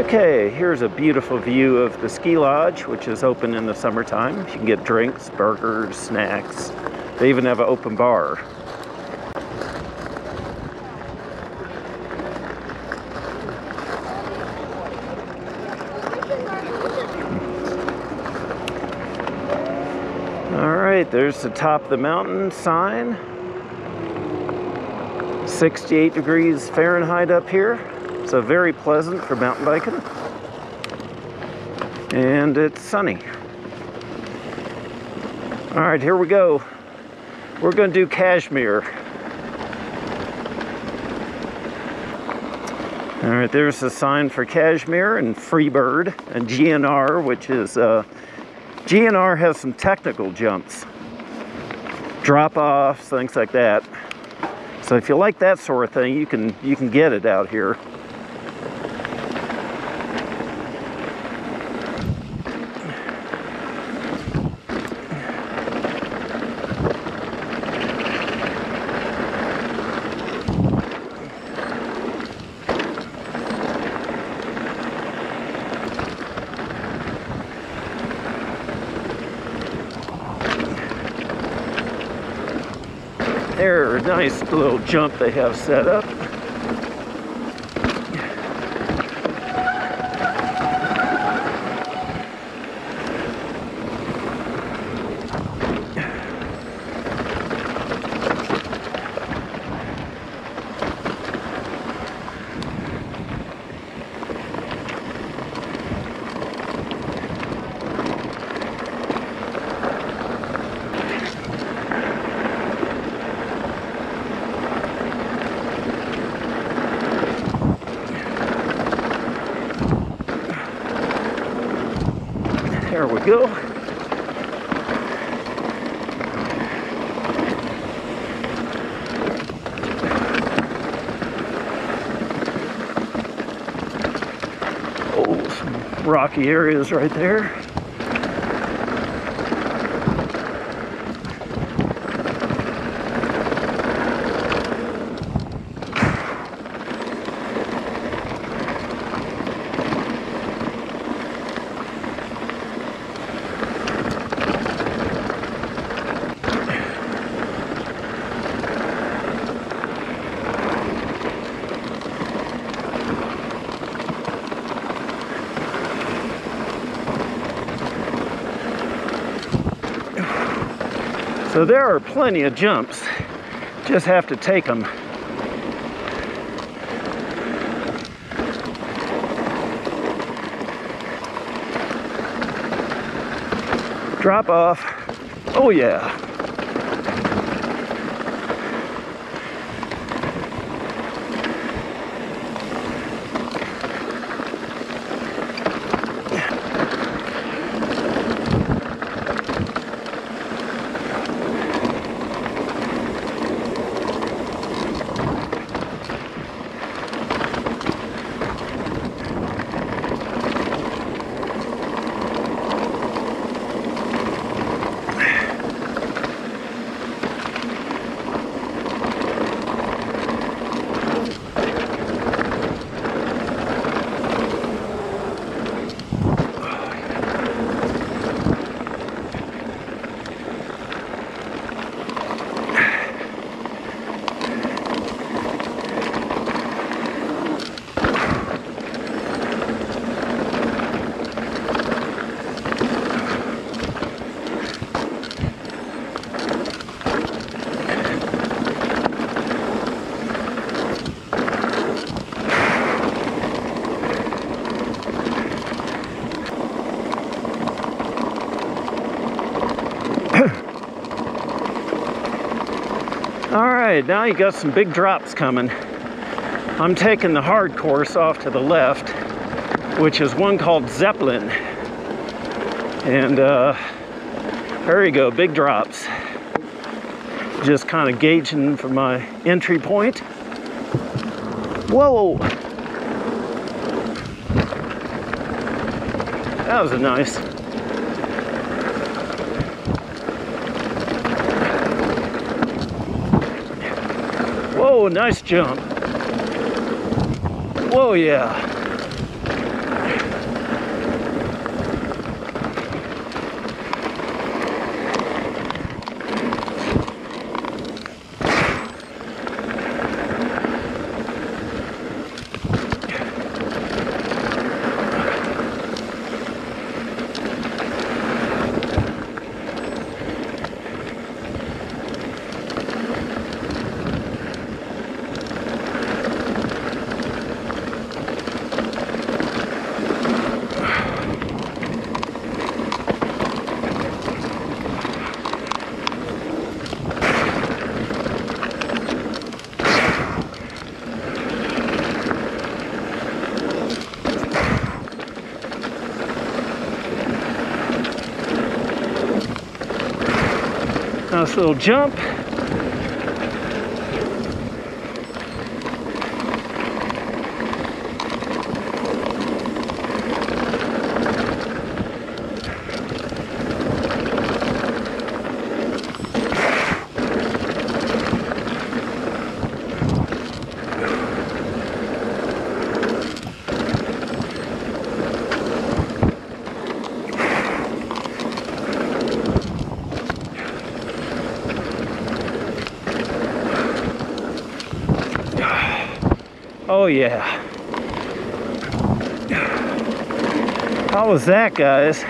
Okay, here's a beautiful view of the ski lodge, which is open in the summertime. You can get drinks, burgers, snacks. They even have an open bar. All right, there's the top of the mountain sign. 68 degrees Fahrenheit up here. So very pleasant for mountain biking. And it's sunny. All right, here we go. We're going to do Kashmir. All right, there's a sign for Kashmir and Freebird and GNR, which is, uh, GNR has some technical jumps, drop offs, things like that. So if you like that sort of thing, you can you can get it out here. There, nice little jump they have set up. There we go. Oh, some rocky areas right there. So there are plenty of jumps. Just have to take them. Drop off. Oh yeah. All right, now you got some big drops coming. I'm taking the hard course off to the left, which is one called Zeppelin. And uh, there you go, big drops. Just kind of gauging for my entry point. Whoa! That was a nice. Whoa, nice jump. Whoa, yeah. Nice little jump. Oh yeah. How was that, guys?